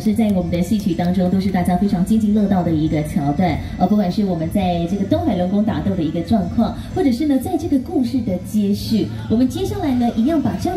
是在我们的戏曲当中都是大家非常津津乐道的一个桥段。呃，不管是我们在这个东海龙宫打斗的一个状况，或者是呢，在这个故事的接续，我们接下来呢，一样把这样。